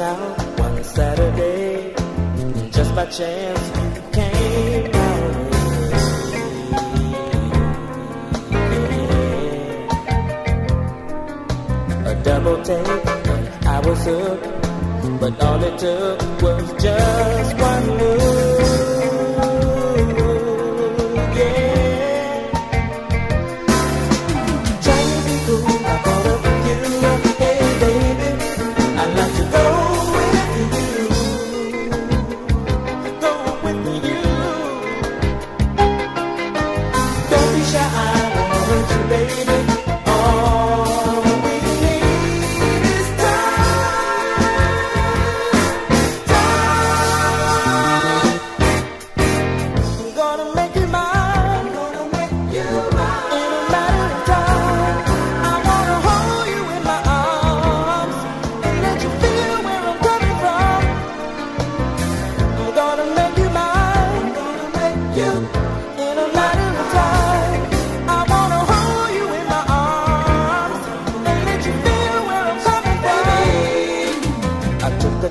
hung out one Saturday. Just by chance, you came out. Yeah. A double take, I was hooked, but all it took was just.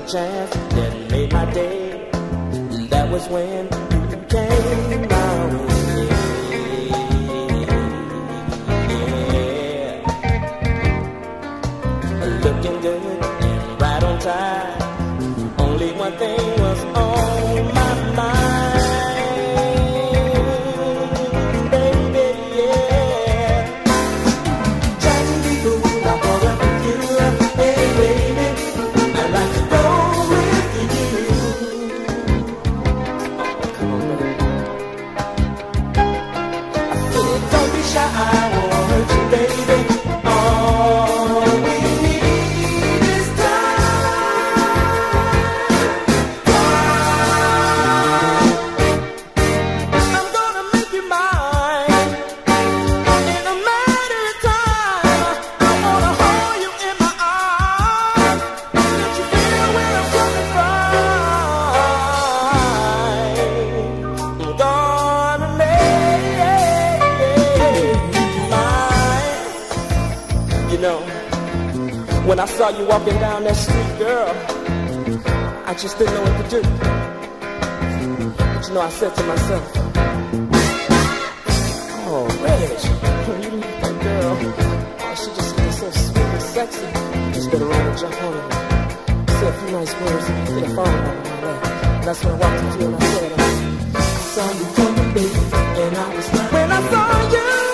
Chance that made my day. That was when you came my way. Yeah. Looking good and right on time. Only one thing when I saw you walking down that street, girl, I just didn't know what to do. But you know, I said to myself. Oh, Reg, when you meet that girl, oh, she just looks so sweet and sexy. Just better run and jump on her. Say a few nice words get a phone number all that. And that's when I walked up to you and I said, I saw you coming, baby, and I was like, when I saw you.